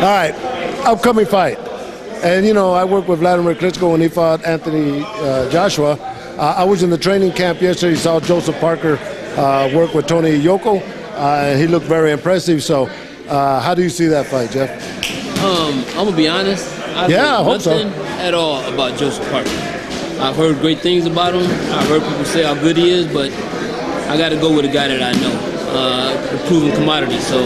All right, upcoming fight. And you know, I worked with Vladimir Klitschko when he fought Anthony uh, Joshua. Uh, I was in the training camp yesterday. Saw Joseph Parker uh, work with Tony Yoka. Uh, he looked very impressive. So, uh, how do you see that fight, Jeff? Um, I'm gonna be honest. I Yeah, I know hope so. nothing at all about Joseph Parker. I've heard great things about him. I've heard people say how good he is, but I got to go with a guy that I know, uh, proven commodity. So,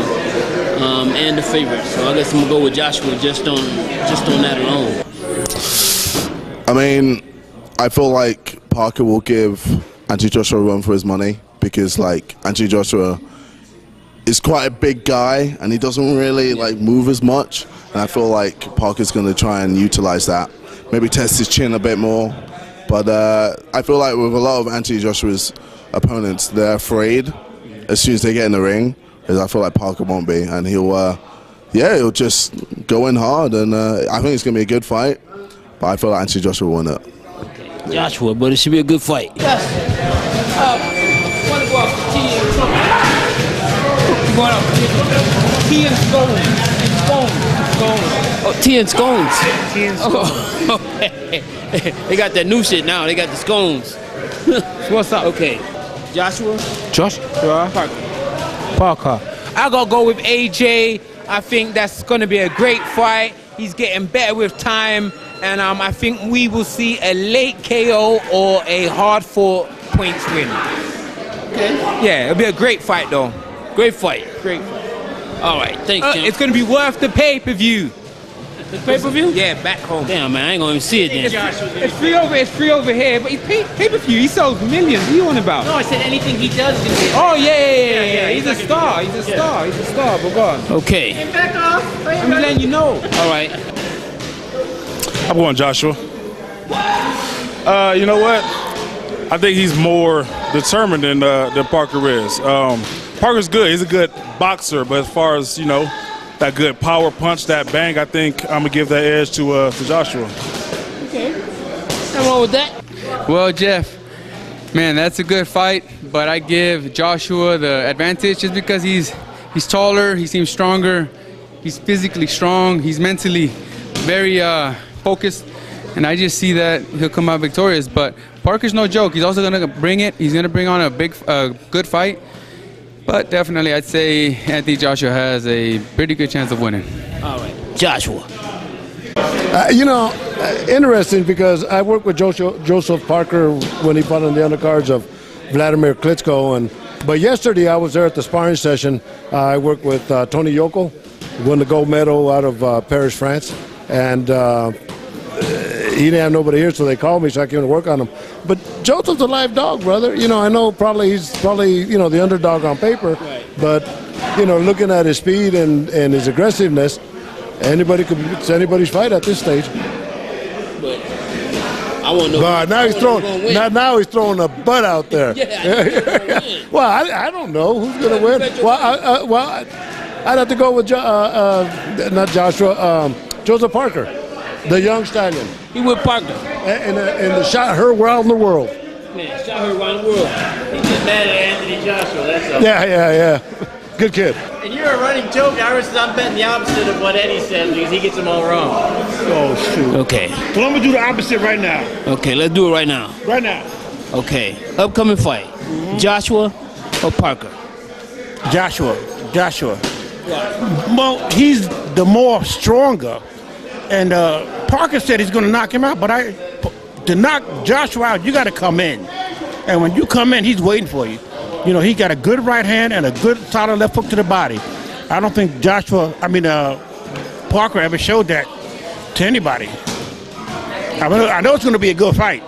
um, and the favorite. So I guess I'm gonna go with Joshua just on just on that alone. I mean, I feel like Parker will give Anthony Joshua a run for his money because, like, Anthony Joshua is quite a big guy and he doesn't really like move as much. And I feel like Parker's going to try and utilize that, maybe test his chin a bit more. But uh, I feel like with a lot of Anthony Joshua's opponents, they're afraid as soon as they get in the ring. Because I feel like Parker won't be, and he'll, uh, yeah, he'll just go in hard, and uh, I think it's going to be a good fight. But I feel like Anthony Joshua will win it. Joshua, but it should be a good fight. Yes. Uh, want to go off T and Trump. You going off T and Scones. Scones. Oh, T and scones. T and scones. Oh, okay. they got that new shit now. They got the scones. What's up? Okay. Joshua. Joshua Parker. Parker. I gotta go with AJ. I think that's gonna be a great fight. He's getting better with time, and um, I think we will see a late KO or a hard fought points win. Okay. Yeah, it'll be a great fight though. Great fight. Great. Fight. All right. Thanks, Uh, it's gonna be worth the pay per view. Pay per view. Yeah, back home. Damn man, I ain't gonna even see it It's, then. it's free over. It's free over here, but pay pay per view. He sells millions. What are you on about? No, I said anything he does is gonna Oh yeah, yeah, yeah, yeah. yeah, He's, he's a star. He's a it. star. He's a star. But go on. Okay. Back off. I'm letting you know. All right. I'm going Joshua. Uh, you know what? I think he's more determined than uh, than Parker is. Um, Parker's good. He's a good boxer, but as far as you know, that good power punch, that bang, I think I'm gonna give that edge to uh, to Joshua. Okay. Nothing wrong with that. Well, Jeff, man, that's a good fight, but I give Joshua the advantage just because he's he's taller, he seems stronger, he's physically strong, he's mentally very uh, focused, and I just see that he'll come out victorious. But Parker's no joke. He's also gonna bring it. He's gonna bring on a big, uh, good fight. But definitely, I'd say Anthony Joshua has a pretty good chance of winning. All right. Joshua. Uh, you know, uh, interesting because I worked with Joseph, Joseph Parker when he fought on the undercards of Vladimir Klitschko, and but yesterday I was there at the sparring session. Uh, I worked with uh, Tony Yoka, won the gold medal out of uh, Paris, France, and uh, he didn't have nobody here, so they called me, so I came to work on him. But Joseph's a live dog, brother. You know, I know probably he's probably you know the underdog on paper, but you know, looking at his speed and, and his aggressiveness, anybody could it's anybody's fight at this stage. But I want to know. But now he's I wanna know throwing win. now, now he's throwing a butt out there. Yeah, I well, I, I don't know who's going to win. Well, I, uh, well, I'd have to go with jo- uh, uh, not Joshua, um, Joseph Parker, the young stallion, He with Parker. and the, and the shot her around the world. Man, shot her around the world. He's just mad at Anthony Joshua, that's all. Yeah, yeah, yeah. Good kid. And you're a running joke. I was, I'm betting the opposite of what Eddie said because he gets them all wrong. Oh shoot. Okay. Well, I'm gonna do the opposite right now. Okay, let's do it right now. Right now. Okay. Upcoming fight. Mm-hmm. Joshua or Parker? Joshua. Joshua. Well, he's the more stronger, and uh, Parker said he's gonna knock him out. But I, to knock Joshua out, you got to come in, and when you come in, he's waiting for you. You know, he got a good right hand and a good solid left hook to the body. I don't think Joshua, I mean, uh, Parker ever showed that to anybody. I, mean, I know it's going to be a good fight.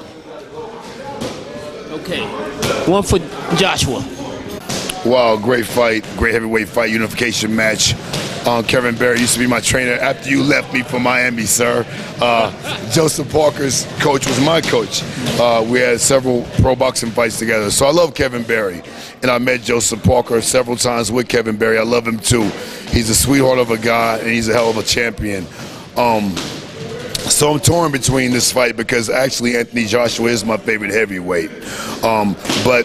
Okay. One for Joshua. Wow, great fight, great heavyweight fight, unification match. Uh, Kevin Barry used to be my trainer after you left me for Miami, sir. Uh, Joseph Parker's coach was my coach. Uh, we had several pro boxing fights together. So I love Kevin Barry. And I met Joseph Parker several times with Kevin Barry. I love him too. He's a sweetheart of a guy and he's a hell of a champion. Um, so I'm torn between this fight because actually Anthony Joshua is my favorite heavyweight. Um, but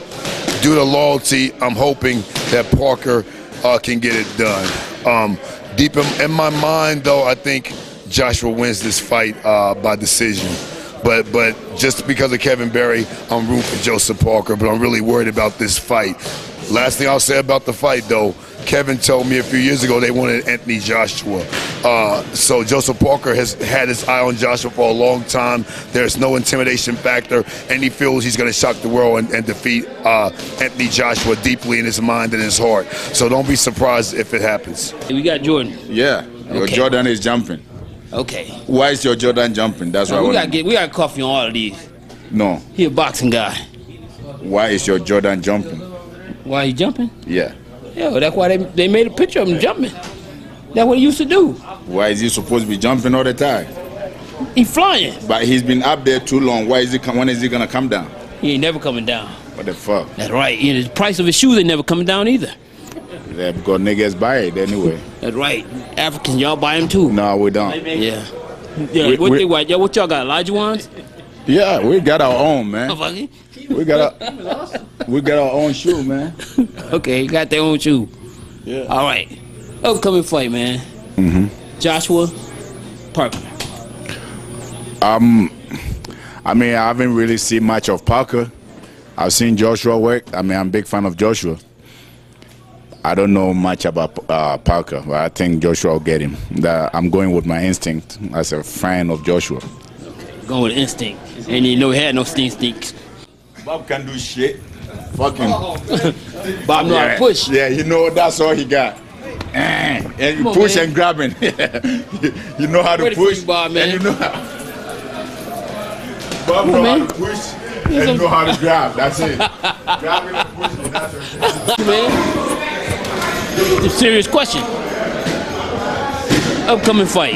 due to loyalty, I'm hoping that Parker uh, can get it done. Um, Deep in, in my mind, though, I think Joshua wins this fight uh, by decision. But but just because of Kevin Barry, I'm rooting for Joseph Parker. But I'm really worried about this fight. Last thing I'll say about the fight, though, Kevin told me a few years ago they wanted Anthony Joshua. Uh, so Joseph Parker has had his eye on Joshua for a long time. There's no intimidation factor, and he feels he's going to shock the world and, and defeat uh, Anthony Joshua deeply in his mind and his heart. So don't be surprised if it happens. We got Jordan. Yeah, your Okay. Jordan is jumping. Okay. Why is your Jordan jumping? That's what I we want. got get we got coffee on all of these. No. He a boxing guy. Why is your Jordan jumping? Why he jumping? Yeah. Yeah, well, that's why they they made a picture of him jumping. That's what he used to do. Why is he supposed to be jumping all the time? He flying. But he's been up there too long. Why is he? come- When is he gonna come down? He ain't never coming down. What the fuck? That's right. And the price of his shoes ain't never coming down either. Yeah, because niggas buy it anyway. That's right. Africans, y'all buy them too. No, we don't. Yeah. Yeah. We- what, we- they, what, what y'all got? Elijah ones? Yeah, we got our own, man. Motherfucker. We got our, we got our own shoe, man. Okay, you got their own shoe. Yeah. All right. Upcoming fight, man. hmm Joshua Parker. Um, I mean, I haven't really seen much of Parker. I've seen Joshua work. I mean, I'm a big fan of Joshua. I don't know much about uh, Parker, but I think Joshua will get him. That I'm going with my instinct as a fan of Joshua. Okay. Going with instinct. And he no hair, no stink stinks. Bob can do shit. Fuck him. Bob know how to push. Yeah, you know that's all he got. Eh, And you Come on, push man. and grabbing. you know how to Ready push. you, Bob, man. And you know how. Bob Come know on, how man. to push and you know how to grab. That's it. Grabbing and pushing. That's it. man. A serious question. Upcoming fight.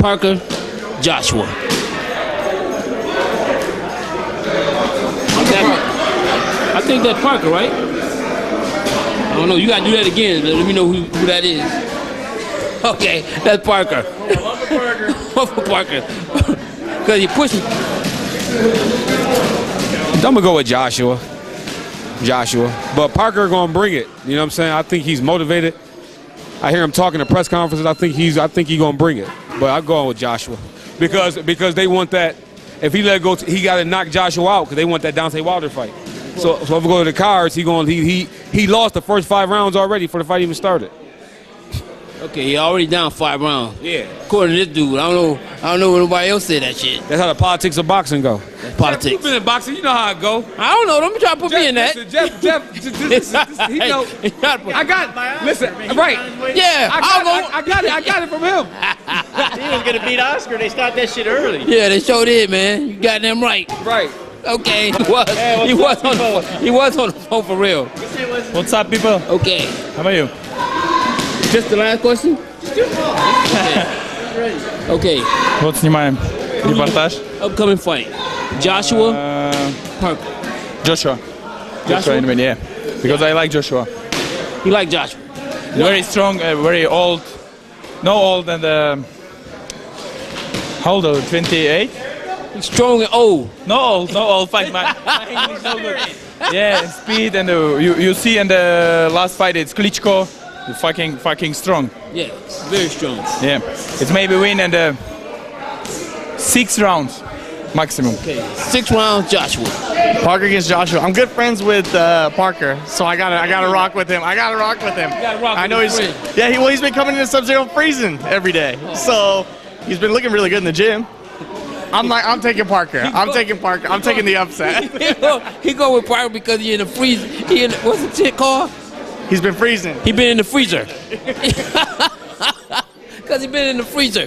Parker, Joshua. That- I think that's Parker, right? I don't know. You gotta do that again. Let me know who, who that is. Okay, that's Parker. Parker. Parker. Because you push. me. I'm gonna go with Joshua. Joshua. But Parker gonna bring it. You know what I'm saying? I think he's motivated. I hear him talking at press conferences. I think he's I think he gonna bring it. But I'm going with Joshua. Because because they want that if he let go he gotta knock Joshua out because they want that Deontay Wilder fight. So so if we go to the cards, he going he he he lost the first five rounds already before the fight even started. Okay, he already down five rounds. Yeah. According to this dude, I don't know. I don't know what nobody else said that shit. That's how the politics of boxing go. Politics. You've been in boxing, you know how it go. I don't know. Don't be trying to put me in that. Listen, Jeff, Jeff, j- j- this- this- he know. I got. Listen, right? Yeah, I I'll got, I, I got it. I got it from him. he was gonna beat Oscar. They stopped that shit early. Yeah, they sure did, man. You got them right. Right. Okay. He was. Hey, he what's was up, on. The, he was on the phone for real. What's up, people? Okay. How about you? Just the last question. Okay. Вот снимаем репортаж. Upcoming fight. Joshua Parker. Joshua. Joshua? Joshua in a minute, yeah. Because I like Joshua. You like Joshua? Very strong, uh, very old. No old and uh, how old? are you? 28? He's strong and old. No old, no old. Fight my, my English no good. Yeah, speed and uh, you you see in the last fight it's Klitschko. You fucking fucking strong. Yeah, very strong. Yeah, it's maybe win and uh, six rounds maximum. Okay, six rounds, Joshua. Parker against Joshua. I'm good friends with uh, Parker, so I gotta I gotta rock with him. I gotta rock with him. rock I know he's friend. yeah. He, well, he's been coming into Sub-Zero freezing every day, so he's been looking really good in the gym. I'm like I'm taking Parker. I'm taking Parker. I'm taking the upset. he, go, he go with Parker because he in the freeze. He in the, what's the shit called? He's been freezing. He been in the freezer. Cause he been in the freezer.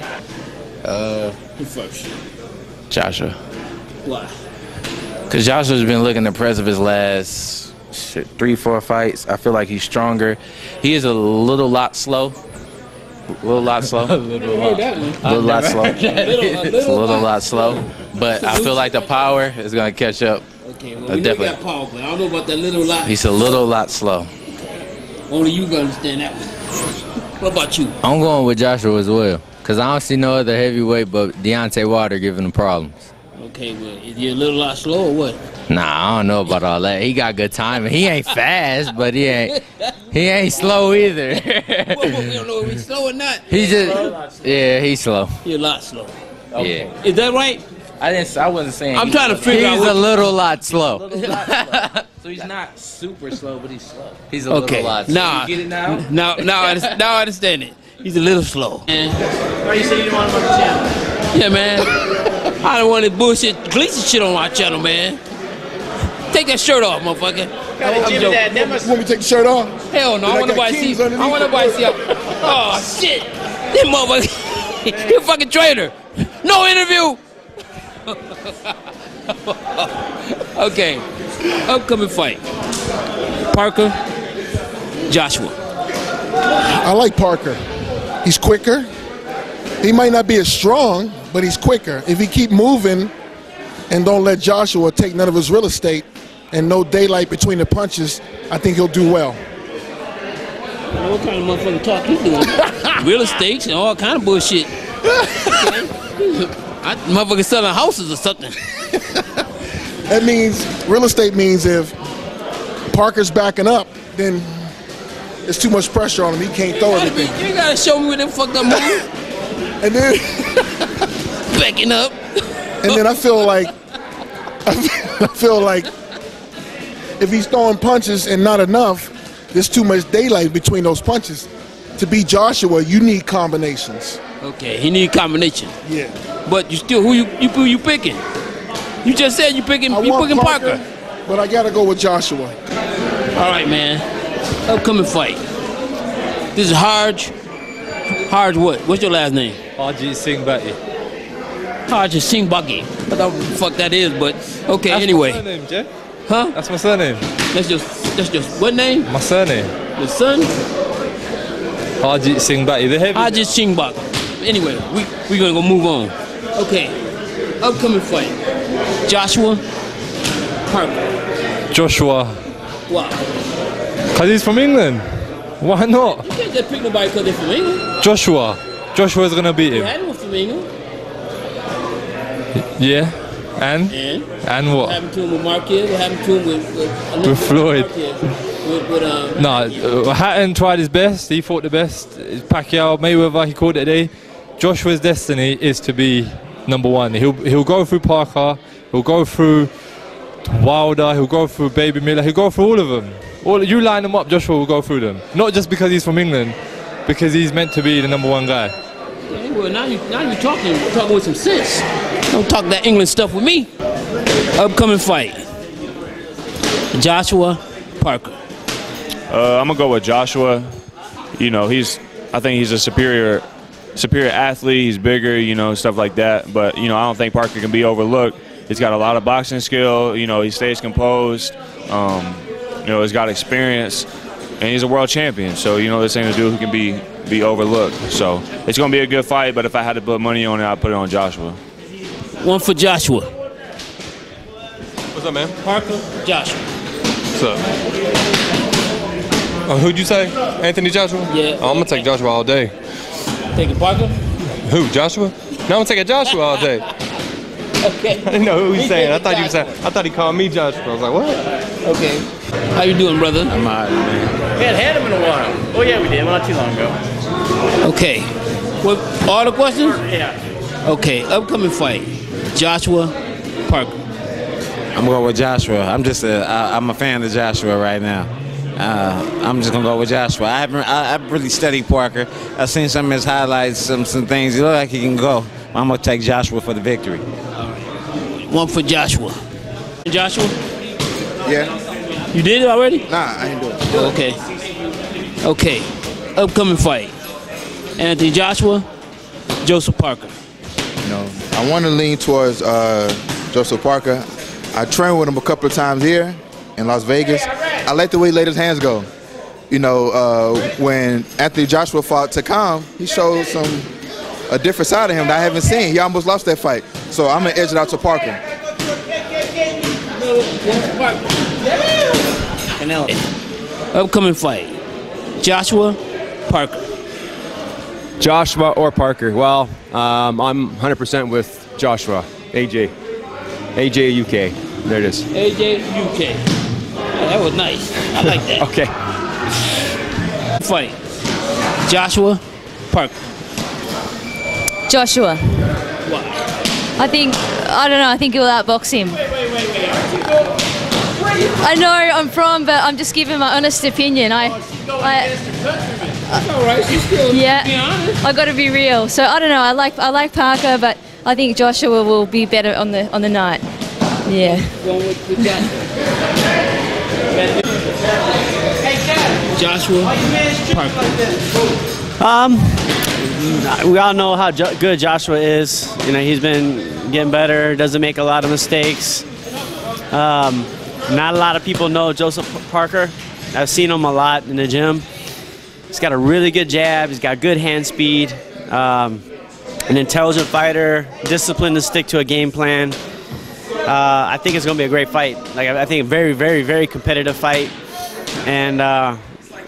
Uh, Who first? Joshua. Why? Because Joshua's been looking impressive his last shit, three, four fights. I feel like he's stronger. He is a little lot slow. A little lot slow. a little heard that little lot slow. never heard that. Little- a It's a little little lot. lot slow. But I feel like the power is going to catch up. Okay, Uh, well, we know definitely. got power, but I don't know about that little lot. He's a little lot slow. Only you can understand that one. What about you? I'm going with Joshua as well. Because I don't see no other heavyweight but Deontay Wilder giving him problems. Okay, well, is you a little lot slow or what? Nah, I don't know about all that. He got good timing. He ain't fast, but he ain't he ain't slow either. we don't know if he's slow or not. he just yeah, he's slow. He's a lot slow. Yeah. Is that right? I didn't. I wasn't saying. I'm trying to slow. figure he's out a little lot slow. So he's not super slow, but he's slow. He's a Okay. little lot. Slow. Now, You get it now? now, now, I, now I understand it. He's a little slow. And Why you say you didn't want him on the channel? yeah, man. I don't want this bullshit Gleason shit on my channel, man. Take that shirt off, motherfucker. Gotta I'm Jimmy joking. that. That must. Want me to take the shirt off? Hell no, Then I I want got nobody to kings see. I want the nobody to see. Oh shit, this motherfucker, you a fucking traitor. No interview. okay, upcoming fight. Parker, Joshua. I like Parker. He's quicker. He might not be as strong, but he's quicker. If he keep moving and don't let Joshua take none of his real estate and no daylight between the punches, I think he'll do well. What kind of motherfucking talk you doing? Real estate and all kind of bullshit. I, motherfucker selling houses or something. That means real estate means if Parker's backing up, then it's too much pressure on him. He can't throw everything. You gotta show me what them fucked up moves. And then backing up. And then I feel like I feel like if he's throwing punches and not enough, there's too much daylight between those punches. To beat Joshua, you need combinations. Okay, he need combination. Yeah. But you still who you you who you picking? You just said you picking I you picking Parker. but I gotta go with Joshua. All right, man. Upcoming fight. This is Harj. Harj what? What's your last name? Harjit Singh Bhatti. Harj Singh Buggy. I don't know what the fuck that is, but okay, That's anyway. my surname, Jay. Huh? That's my surname. That's just that's just what name? My surname. The son? Harjit Singh Bhatti. The heavy. Harj Singh Buggy. Anyway, we we gonna go move on. Okay. Upcoming fight. Joshua Parker. Joshua. Wow. Because he's from England. Why not? You can't just pick nobody because they're from England. Joshua. Joshua's going to beat You him. had one from England. Yeah. And? And? And What what? happened to him with Marquez? What happened to him with, with, With Floyd. Marquez? With, with, um, No, uh, Hatton tried his best. He fought the best. Pacquiao, Mayweather, he called it a day. Joshua's destiny is to be number one. He'll he'll go through Parker. He'll go through Wilder. He'll go through Baby Miller. He'll go through all of them. All you line them up, Joshua will go through them. Not just because he's from England, because he's meant to be the number one guy. Okay, well, now you now you're talking talking with some sense. Don't talk that England stuff with me. Upcoming fight. Joshua Parker. Uh, I'm gonna go with Joshua. You know, he's I think he's a superior superior athlete. He's bigger, you know, stuff like that. But you know, I don't think Parker can be overlooked. He's got a lot of boxing skill. You know, he stays composed. Um, you know, he's got experience, and he's a world champion. So you know, this ain't a dude who can be be overlooked. So it's gonna be a good fight. But if I had to put money on it, I'd put it on Joshua. One for Joshua. What's up, man? Parker, Joshua. What's up? Oh, who'd you say? Anthony Joshua? Yeah. Oh, I'm gonna take Joshua all day. Taking Parker? Who? Joshua? No, I'm gonna take a Joshua all day. Okay. I didn't know who he was saying. I thought he was saying. I thought he called me Joshua. I was like, what? Okay. How you doing, brother? I'm alright, man. We hadn't had him in a while. Oh yeah, we did. Well, not too long ago. Okay. What all the questions? Yeah. Okay, upcoming fight. Joshua Parker. I'm going with Joshua. I'm just a, I, I'm a fan of Joshua right now. Uh, I'm just gonna go with Joshua. I haven't, I, I've really studied Parker. I've seen some of his highlights, some some things. He look like he can go. I'm gonna take Joshua for the victory. One for Joshua. Joshua? Yeah. You did it already? Nah, I didn't do it. Okay. Okay. Upcoming fight. Anthony Joshua, Joseph Parker. You know, I want to lean towards uh, Joseph Parker. I trained with him a couple of times here in Las Vegas. I like the way he let his hands go. You know, uh, when Anthony Joshua fought Takam, he showed some a different side of him that I haven't seen. He almost lost that fight. So I'm gonna edge it out to Parker. Upcoming fight. Joshua Parker. Joshua or Parker? Well, um, I'm 100% with Joshua. AJ. AJ UK. There it is. AJ UK. Oh, that was nice. I like that. Okay. Fight. Joshua Parker. Joshua. I think I don't know. I think he'll outbox him. I know I'm from, but I'm just giving my honest opinion. I, I uh, yeah, I got to be real. So I don't know. I like I like Parker, but I think Joshua will be better on the on the night. Yeah. Joshua Parker. Um, we all know how jo- good Joshua is. You know, he's been getting better. Doesn't make a lot of mistakes. Um, not a lot of people know Joseph Parker. I've seen him a lot in the gym. He's got a really good jab. He's got good hand speed. Um, an intelligent fighter, disciplined to stick to a game plan. Uh, I think it's going to be a great fight. Like I I think a very, very, very competitive fight, and uh,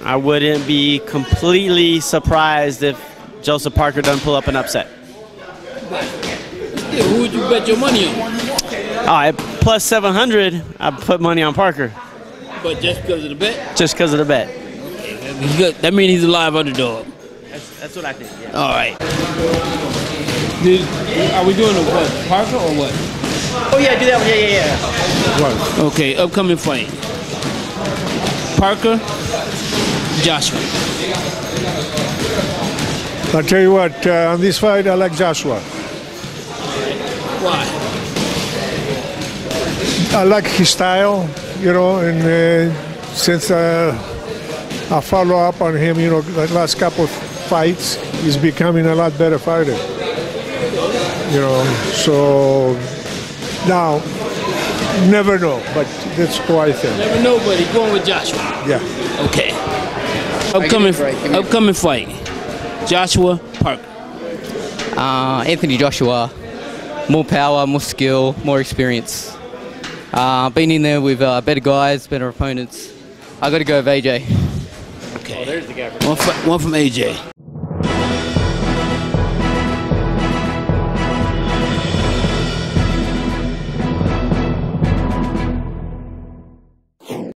I wouldn't be completely surprised if Joseph Parker doesn't pull up an upset. Yeah, who would you bet your money on? Oh, at plus 700, I put money on Parker But just because of the bet? just because of the bet. Good. That means he's a live underdog. That's, that's what I think. Yeah. All right. Did, are we doing a what? Parker or what? Oh yeah, do that one. Yeah, yeah, yeah. Okay, upcoming fight. Parker, Joshua. I'll tell you what, uh, on this fight, I like Joshua. Why? I like his style, you know, and uh, since uh, I follow up on him, you know, the last couple of fights, he's becoming a lot better fighter. You know, so now, never know, but that's who I think. Never know, but he's going with Joshua. Yeah. Okay. Upcoming, upcoming fight. Joshua Parker. Uh, Anthony Joshua, more power, more skill, more experience. Uh, been in there with uh, better guys, better opponents. I got to go with AJ. Okay. Oh, there's the guy. One, fi- one from AJ.